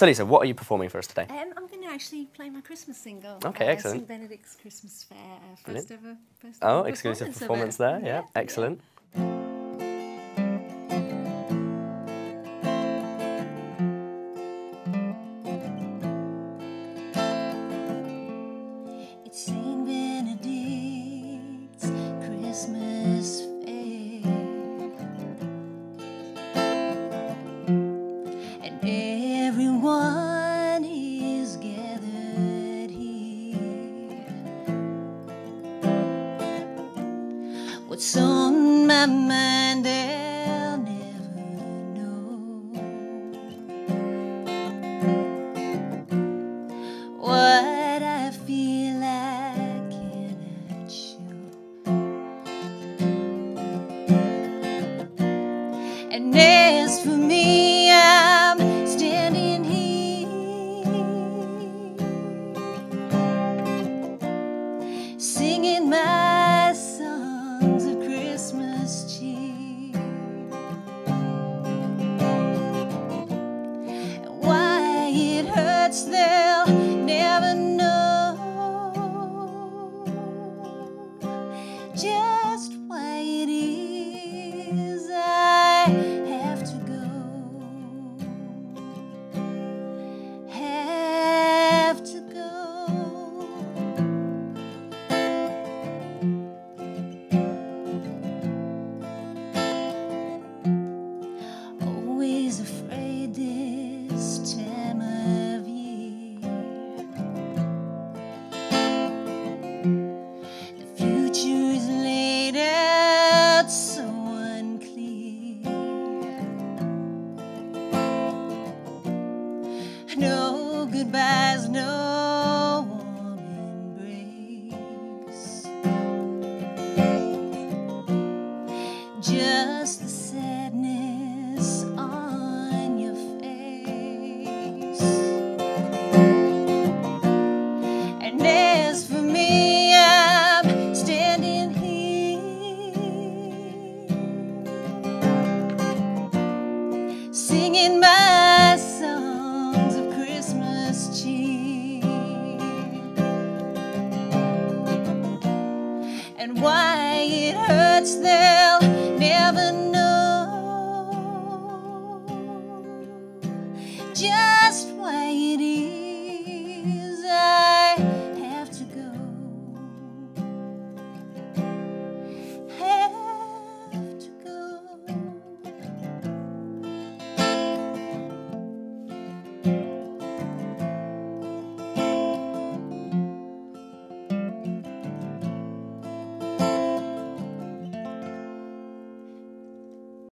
So, Lisa, what are you performing for us today? Um, I'm going to actually play my Christmas single. Okay, uh, excellent. St Benedict's Christmas Fair. uh. First ever, first Oh, exclusive of performance there. Yeah, excellent. It's What's on my mind, I'll never know. What I feel I cannot show. And as for me, goodbyes, no it hurts, they'll never know. Just